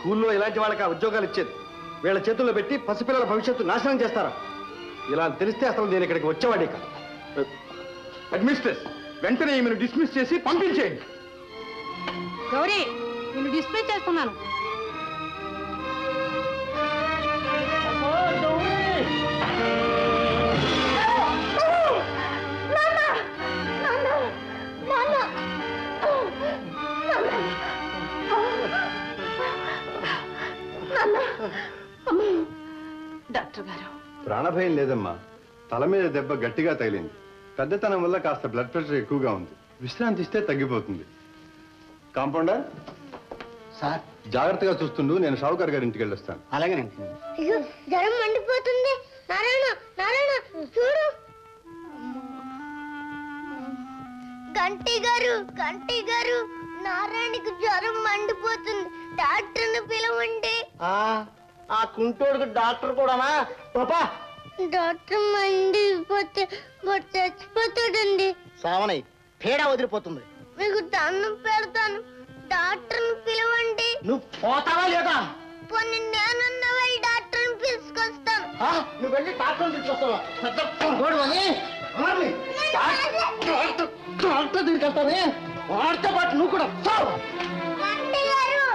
స్కూల్లో ఇలాంటి వాళ్ళకి ఆ ఉద్యోగాలు ఇచ్చేది. వీళ్ళ చేతుల్లో పెట్టి పసిపిల్లల భవిష్యత్తు నాశనం చేస్తారా? ఇలా తెలిస్తే అసలు నేను ఇక్కడికి వచ్చేవాడే కాదు. అడ్మినిస్ట్రేస్ వెంటనే ఈమెను డిస్మిస్ చేసి పంపించేయండి. గౌరీ నేను డిస్మిస్ చేస్తున్నాను. ప్రాణభయం లేదమ్మా. తల మీద దెబ్బ గట్టిగా తగిలింది. పెద్దతనం వల్ల కాస్త బ్లడ్ ప్రెషర్ ఎక్కువగా ఉంది. విశ్రాంతి ఇస్తే తగ్గిపోతుంది. Compounder sir. జాగ్రత్తగా చూస్తుండు నేను షావుకార్ గారి ఇంటికి వెళ్ళొస్తాను. అలాగేనండి. అయ్యో జ్వరం మండిపోతుంది. నారాయణ నారాయణ చూడు. గంటి గారు గంటి గారు నారాయణకి జ్వరం మండిపోతుంది. డాక్టర్ని పిలవండి. ఆ ఆ కుంటోడికి డాక్టర్ కూడానా? పాపా డాక్టర్ మండిపోతే చచ్చిపోతాడండి. సావనై తేడా వదిలిపోతుంది. మీకు దండం పెడతాను. డాక్టర్ని పిలవండి. నువ్వు పోతావా లేదా? పోనీ నేనున్న వెళ్ళి డాక్టర్ని పిలుచుకొస్తాను. ఆ, నువ్వు వెళ్ళి డాక్టర్ తీసుకొస్తావా పెద్ద కుంటోడు అని. ఆర్ని. డాక్టర్ డాక్టర్ తీసుకెళ్తానే వాడితో పాటు నువ్వు కూడా చావు గంటి గారు.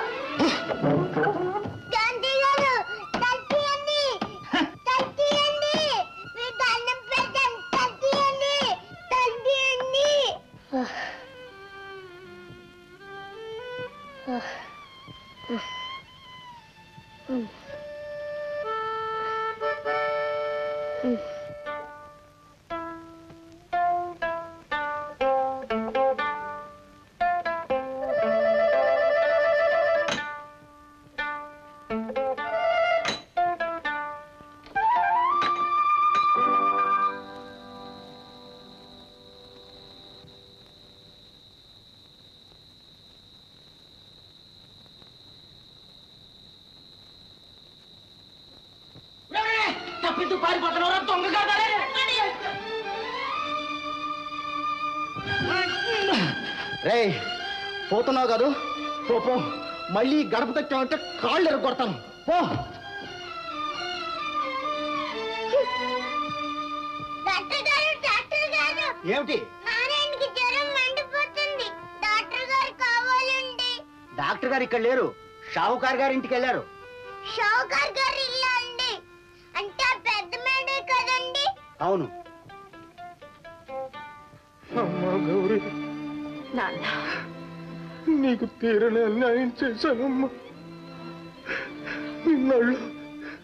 తప్పించు పారిపోతున్నారా దొంగ కాదాలే రే పోతున్నావు కాదు? పో పో. మళ్ళీ గడప తచ్చామంటే కాళ్ళు ఎరగొడతాను. పో. డాక్టర్ గారు డాక్టర్ గారు. ఏమిటి? డాక్టర్ గారు కావాలండి. డాక్టర్ గారు ఇక్కడ లేరు. షావుకార్ గారి ఇంటికి వెళ్ళారు షౌకర్ అవును. అమ్మా గౌరీ. నాన్న. నీకు తీరని అన్యాయం చేశానమ్మా. నిన్నాళ్ళు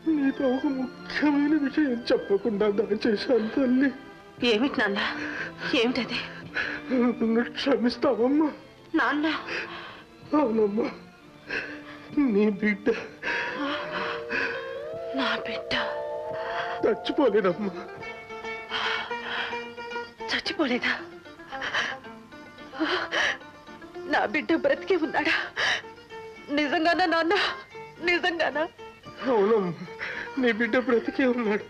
నీతో ఒక ముఖ్యమైన విషయం చెప్పకుండా దాచేశాను తల్లి. ఏమిటి నాన్న? ఏమిటది? నన్ను క్షమిస్తావమ్మా. నాన్న. అవునమ్మా. నీ బిడ్డ. నా బిడ్డ. చచ్చిపోలేదమ్మా చచ్చిపోలేదా? నా బిడ్డ బ్రతికే ఉన్నాడా? నిజంగానా నాన్న? నిజంగానా? అవునమ్మా నీ బిడ్డ బ్రతికే ఉన్నాడు.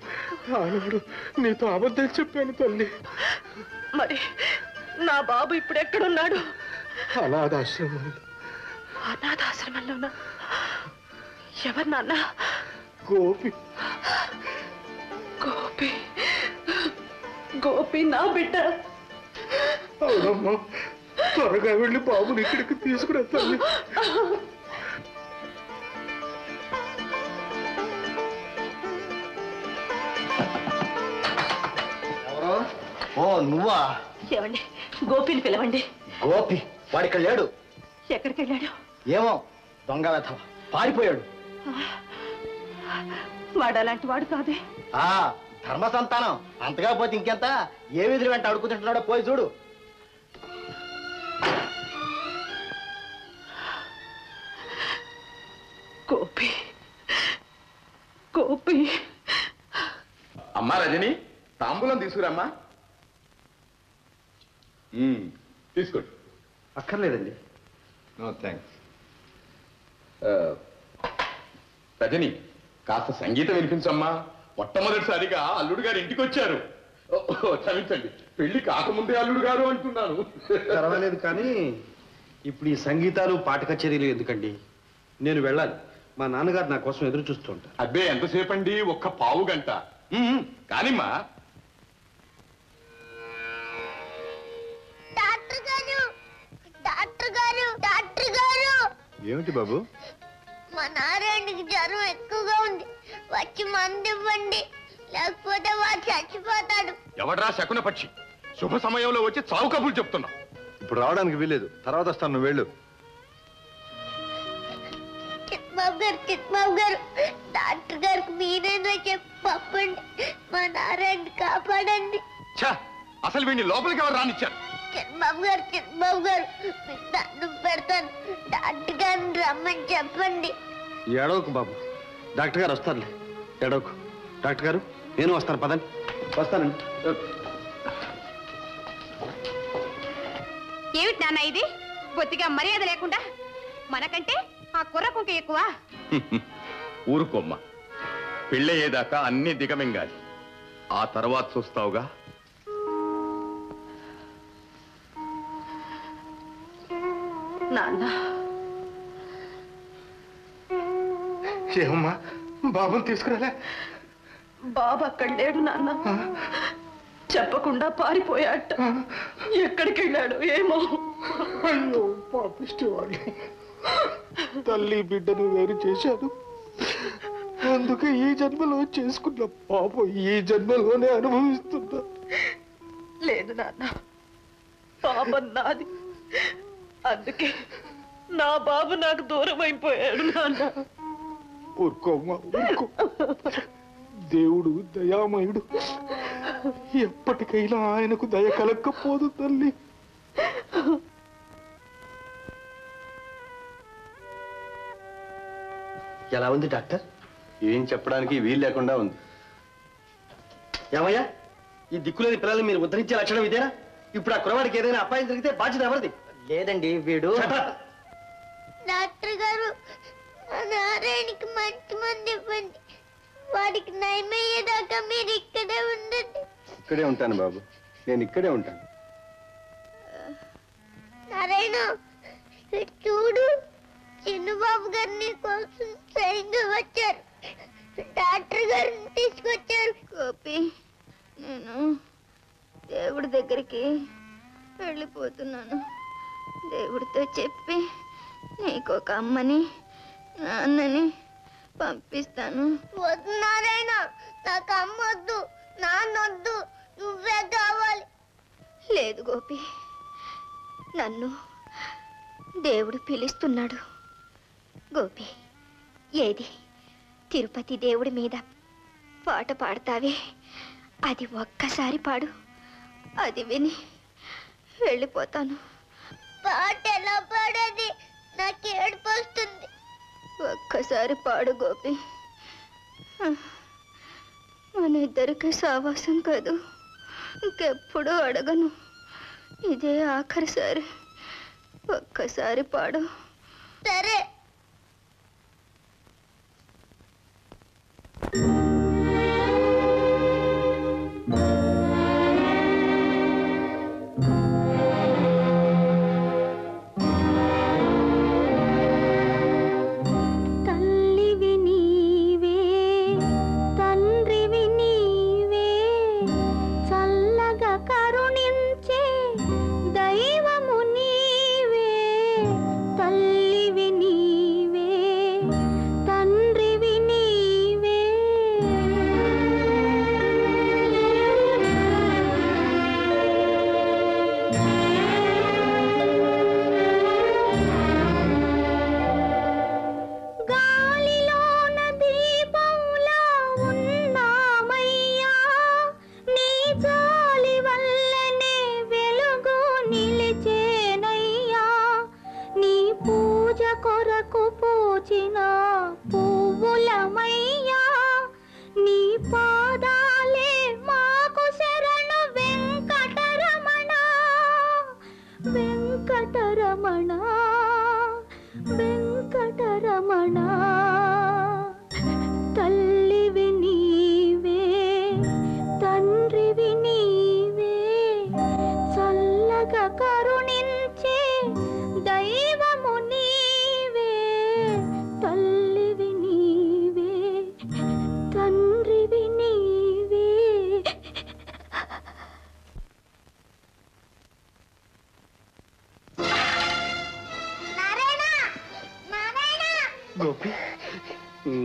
ఆనాడు నీతో అబద్ధం చెప్పాను తల్లి. మరి నా బాబు ఇప్పుడు ఎక్కడున్నాడు? అనాథాశ్రమంలో. అనాథాశ్రమంలోనా? ఎవరు నాన్న? గోపి గోపి. గోపి నా బిడ్డ. అవునమ్మా త్వరగా వెళ్ళి బాబుని ఇక్కడికి తీసుకురా తల్లి. ఎవరు? ఓ నువ్వా? ఏమండి గోపిని పిలవండి. గోపి వాడు ఇక్కడ లేడు. ఎక్కడికి వెళ్ళాడు ఏమో దొంగ వెధవ పారిపోయాడు. వాడు అలాంటి వాడు కాదే. ఆ ధర్మ సంతానం. అంతగా పోతే ఇంకెంత? ఏ విధులు వెంట అడుగుతుంటున్నాడో పోయి చూడు. గోపి. గోపి. అమ్మా రజని తాంబూలం తీసుకురామ్మా. మ్మ్, తీసుకోండి. అక్కర్లేదండి. నో థ్యాంక్స్ రజని కాస్త సంగీతం వినిపించమ్మా. మొట్టమొదటిసారిగా అల్లుడు గారు ఇంటికి వచ్చారు క్షమించండి. పెళ్ళి కాకముందే అల్లుడు గారు అంటున్నాను. పర్వాలేదు కానీ ఇప్పుడు ఈ సంగీతాలు పాట కచేరీలు ఎందుకండి? నేను వెళ్ళాలి. మా నాన్నగారు నా కోసం ఎదురు చూస్తుంటారు అబ్బే ఎంతసేపు అండి ఒక్క పావు గంట. కానిమ్మా. డాక్టర్ గారు డాక్టర్ గారు డాక్టర్ గారు. ఏమిటి బాబు? మా నారాయణకి జ్వరం ఎక్కువగా ఉంది. వచ్చి మందు ఇవ్వండి లేకపోతే వాడు చచ్చిపోతాడు. ఎవడ్రా శకున పక్షి? శుభ సమయంలో వచ్చి చావు కబుర్లు చెప్తున్నా. ఇప్పుడు రావడానికి వీలేదు తర్వాత వస్తాను నువ్వు వెళ్ళు. చిత్బాబు గారు చిత్బాబు గారు డాక్టర్ గారికి మీరేదో చెప్పి పంపండి. మా నారాయణ కాపాడండి. ఛ! అసలు వీడిని లోపలికి ఎవరు రానిచ్చారు? చిత్బాబు గారు చిత్బాబు గారు మీకు దండం పెడతాను. డాక్టర్ గారిని రమ్మని చెప్పండి. ఏడవకు బాబు. డాక్టర్ గారు వస్తారులే. ఏడవకు. డాక్టర్ గారు నేను వస్తాను పదండి. వస్తానండి. ఏమిటి నాన్న ఇది? బొత్తిగా మర్యాద లేకుండా? మనకంటే ఆ కుర్ర కుంక ఎక్కువ. ఊరుకోమ్మ. పెళ్ళయ్యేదాకా అన్ని దిగమింగాలి. ఆ తర్వాత చూస్తావుగా? నాన్న. ఏమమ్మా బాబుని తీసుకురాలే. బాబు అక్కడ లేడు నాన్న. చెప్పకుండా పారిపోయాట. ఎక్కడికి వెళ్ళాడు ఏమో. అయ్యో పాపిష్టి వాళ్ళు తల్లి బిడ్డను వేరు చేశాను అందుకే ఈ జన్మలో చేసుకున్న పాపం ఈ జన్మలోనే అనుభవిస్తున్నా లేదు నాన్న. పాపం నాది. అందుకే నా బాబు నాకు దూరం అయిపోయాడు నాన్న. ఊరుకోమ్మా ఊరుకో. దేవుడు దయామయుడు. ఎప్పటికైనా ఆయనకు దయ కలక్కపోదు తల్లి. ఎలా ఉంది డాక్టర్? ఏం చెప్పడానికి వీలు లేకుండా ఉంది. ఏమయ్యా? ఈ దిక్కులేని పిల్లల్ని మీరు ఉద్ధరించే లక్షణం ఇదేనా? ఇప్పుడు ఆ కురవాడికి ఏదైనా అపాయం జరిగితే బాధ్యత ఎవరిది? లేదండి వీడు. డాక్టర్ గారు నారాయణకి మంచి మంది ఇవ్వండి. వాడికి నయమయ్యేదాకా మీరు ఇక్కడే ఉండండి. ఇక్కడే ఉంటాను బాబు. నేను ఇక్కడే ఉంటాను. నారాయణ చూడు చిన్నబాబు గారు నీ కోసం సైన్గా వచ్చారు. డాక్టర్ గారిని తీసుకొచ్చారు. గోపి నేను దేవుడి దగ్గరికి వెళ్ళిపోతున్నాను. దేవుడితో చెప్పి నీకు ఒక అమ్మని నాన్నని పంపిస్తాను. వద్దు నారాయణ నాకు అమ్మొద్దు నాన్నొద్దు నువ్వే కావాలి. లేదు గోపి నన్ను దేవుడు పిలుస్తున్నాడు. గోపి ఏది? తిరుపతి దేవుడి మీద పాట పాడతావే? అది ఒక్కసారి పాడు. అది విని వెళ్ళిపోతాను. పాట ఎలా పాడేది? ఒక్కసారి పాడు గోపి. మన ఇద్దరికి సావాసం కాదు. ఇంకెప్పుడు అడగను. ఇదే ఆఖరిసారి ఒక్కసారి పాడు. సరే.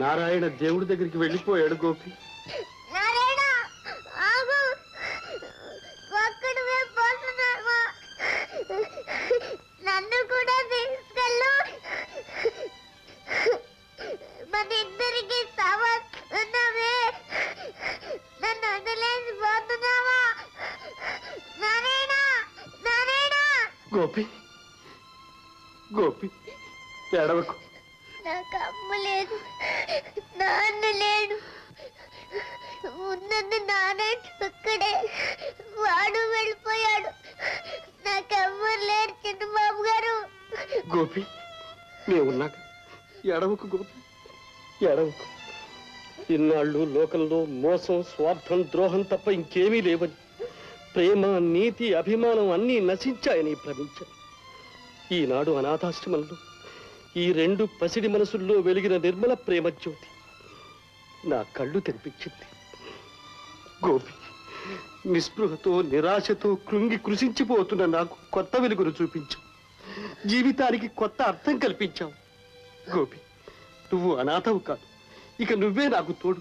నారాయణ దేవుడి దగ్గరికి వెళ్ళిపోయాడు గోపి. నారాయణ ఆగు. ఒక్కడివే పోతున్నావా? నన్ను కూడా తీసుకెళ్ళు. మన ఇద్దరికి సమస్తున్నావే నన్ను వదిలేసి పోతున్నావా? నారాయణ నారాయణ. గోపి గోపి ఏడవకు నాకు అమ్మ లేదు నాన్న లేడు ఉన్నది నాన్న ఒక్కడే వాడు వెళ్ళిపోయాడు. నాకెవ్వరు లేరు చిన్నబాబు గారు. గోపి మేమున్నాక ఎడవకు గోపి ఎడవకు. ఇన్నాళ్ళు లోకంలో మోసం స్వార్థం ద్రోహం తప్ప ఇంకేమీ లేవని ప్రేమ నీతి అభిమానం అన్నీ నశించాయని భ్రమించాను. ఈనాడు అనాథాశ్రమంలో ఈ రెండు పసిడి మనసుల్లో వెలిగిన నిర్మల ప్రేమ జ్యోతి నా కళ్ళు తెరిపించింది. గోపి నిస్పృహతో నిరాశతో కృంగి కృషించిపోతున్న నాకు కొత్త వెలుగును చూపించు. జీవితానికి కొత్త అర్థం కల్పించావు. గోపి నువ్వు అనాథవు కాదు. ఇక నువ్వే నాకు తోడు.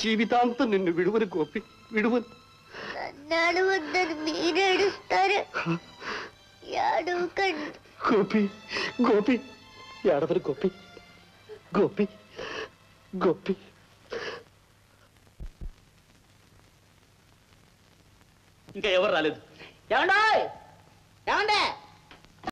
జీవితాంతం నిన్ను విడువని గోపి విడువని. మీరు ఏడుస్తారు. గోపి గోపి ఏడవని గోపి గోపి గోపి. ఇంకా ఎవరు రాలేదు. ఏమండే ఏమండే?